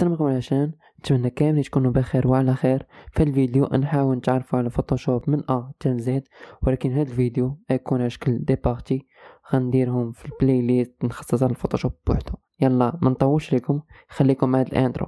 السلام عليكم عشان نتمنى كاملين تكونوا بخير وعلى خير. في الفيديو نحاول نتعرفوا على فوتوشوب من A حتى Z ولكن هذا الفيديو غيكون على شكل des parties. غنديرهم في ال playlist مخصصه للفوتوشوب بوحدو. يلا ما نطولش لكم خليكم مع ال intro.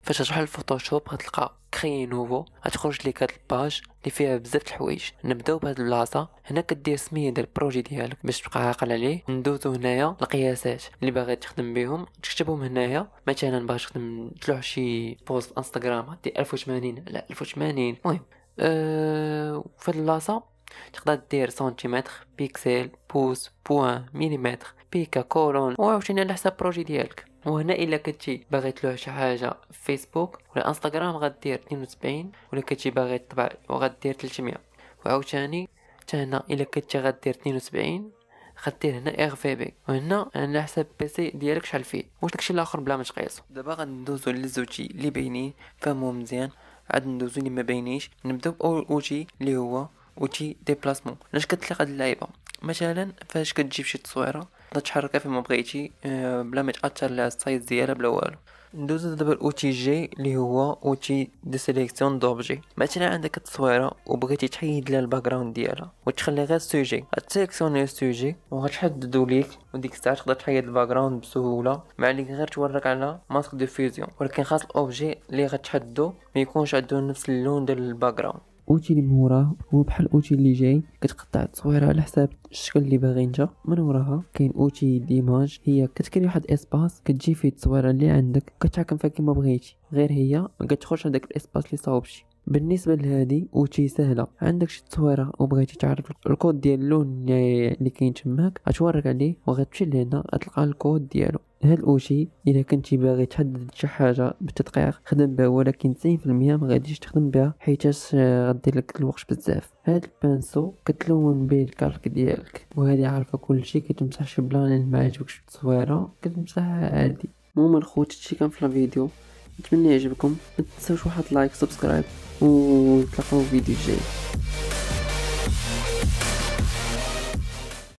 فاش تروح للفوتوشوب غتلقى créer nouveau. غتخرج ليك هاد ال page اللي فيها بزاف الحوايج. نبداو بهاد البلاصة. هنا كدير سمية ديال ال projet ديالك باش تبقى عاقل عليه. ندوزو هنايا القياسات اللي باغي تخدم بهم تكتبهم هنايا. مثلا باغي تخدم تلوح شي post إنستغرام. غدير 1080 على 1080 المهم أه فهاد البلاصة تقدر دير centimètre pixel pouce point millimètre pica colonne وعاوتاني على حساب ال projet ديالك. وهنا إلا كنتي باغي تلوح شي حاجة في فيسبوك ولا إنستغرام غدير 72 ولا كنتي باغي تطبع وغدير 300 وعاوتاني حتى هنا إلا كنتي غدير 72 غدير هنا RVB وهنا على حساب ال PC ديالك شحال فيه. واش داكشي الآخر بلا ما تقيسو دابا غندوزو ل les outils اللي باينين فهمو مزيان. عاد ندوزو اللي ما باينيش نبداو بأول outil اللي هو outil déplacement. علاش كتليق هاد اللعيبة؟ مثلا فاش كتجيب شي تصويرة تقدر تحركها فيما بغيتي آه، بلا ما تاثر لها ال size ديالها بلا والو. ندوزو دابا ال outil جي اللي هو outil de sélection d'objet مثلا عندك التصويرة وبغيتي تحيد لها ال background ديالها وتخلي غير السوجي غتسيليكسيوني السوجي وغتحددو ليك وديك الساعة تقدر تحيد ال background بسهولة مع اللي غير تورك على masque de fusion ولكن خاص ال objet اللي غتحددو ما يكونش عنده نفس اللون ديال ال background اوتي اللي من وراه هو بحال اوتي اللي جاي كتقطع التصويرة على حساب الشكل اللي باغي أنت. من وراها كاين outil d'image هي كتكري واحد espace كتجي فيه التصويرة اللي عندك كتحكم فيها كما بغيتي. غير هي ما كتخرجش هذاك ال espace اللي صاوبتي بالنسبة لهذه outil سهلة. عندك شي تصويرة وبغيتي تعرف الكود ديال اللون اللي كاين تماك غتورك عليه وغتمشي لهنا غتلقى الكود ديالو. هاد ال outil إلا كنتي باغي تحدد شي حاجة بالتدقيق خدم بها ولكن 90% ما غاديش تخدم بها حيتاش غدير لك الوقت بزاف. هاد ال pinceau كتلون به ال calque ديالك. وهذه عارفة كلشي كتمسح شي plan اللي ما عجبكش التصويره كتمسحها عادي المهم الخوت هادشي كان في الفيديو نتمنى يعجبكم. ما تنساوش واحد like subscribe. ونتلاقاو في فيديو جاي